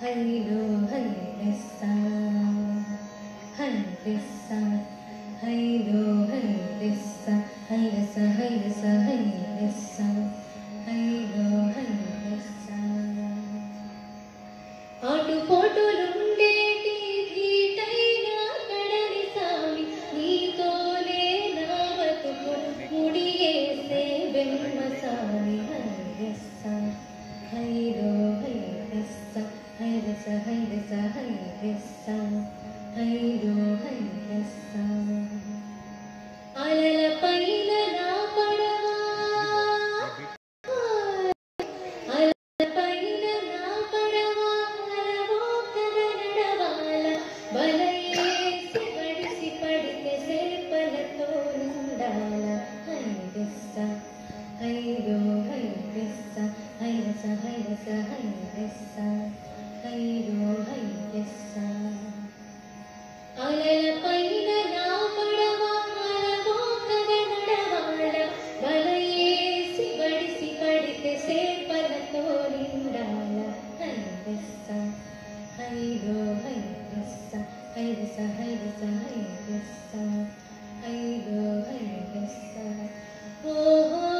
ഹൈലോ ഹൈലസാ ഹൈലസാ ഹൈലോ ഹൈലസാ ഹൈലസ ഹൈലസ ഹൈലസ haydo haydessa haydessa haydessa haydessa haydo haydessa oh, oh.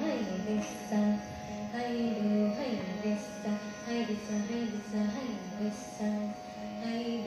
Hi, Lisa. hey Lisa. hey Lisa. hey Lisa.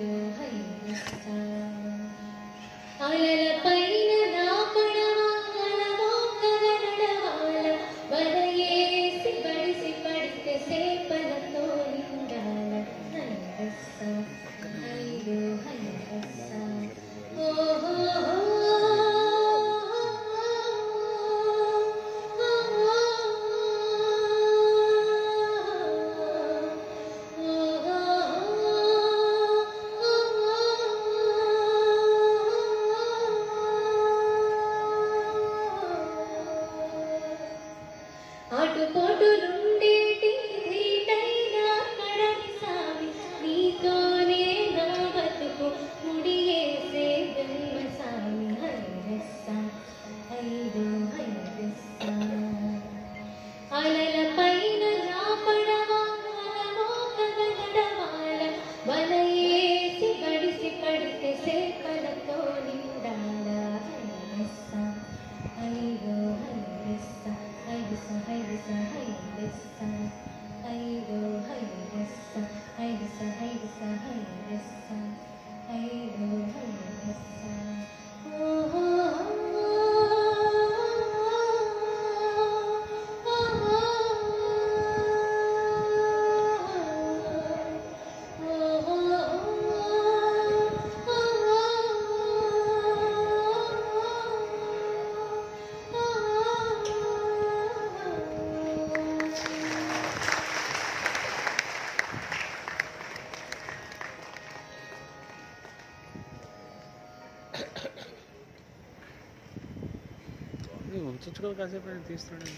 చుచ్చుకోలు కాసేపు నేను తీస్తున్నాడు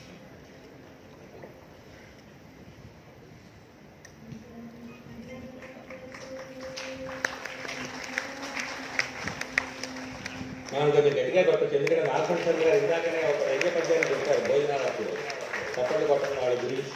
మనం కొంచెం గట్టిగా కొట్టచ్చు ఎందుకంటే నాగపంచర్ గారు ఇందాకనే ఒక రైల్వే పద్యాన్ని చెప్పారు భోజనాలు అప్పుడు చప్పట్లు కొట్టడం వాళ్ళ గురించి.